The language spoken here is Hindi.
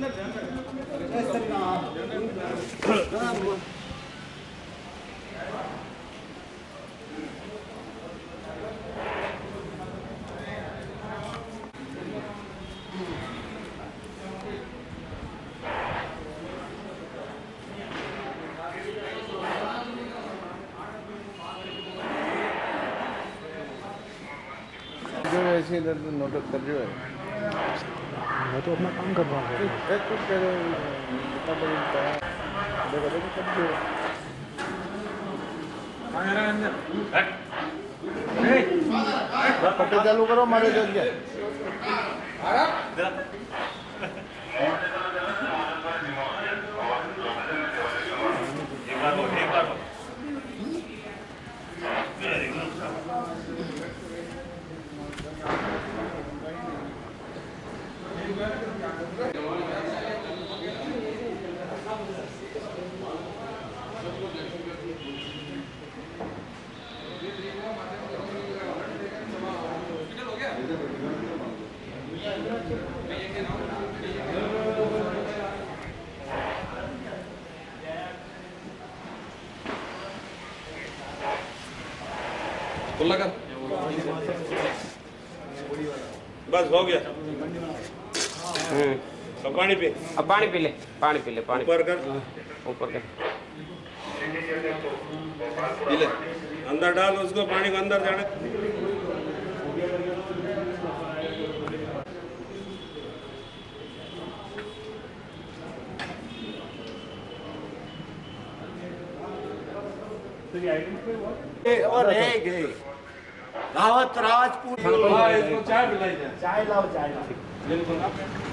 जो ऐसे इधर नोटिस कर रहे हो। मैं तो अपना काम कर रहा हूँ हो पट्टे चालू करो मारे खुला कर। बस हो गया। अब पानी पे। अब पानी पी ले पानी पी ले पानी। ऊपर कर। ऊपर कर। पी ले। अंदर डाल उसको पानी को अंदर जाने और एक है रावत राजपूत। चाय लाओ चाय लाओ। लाओ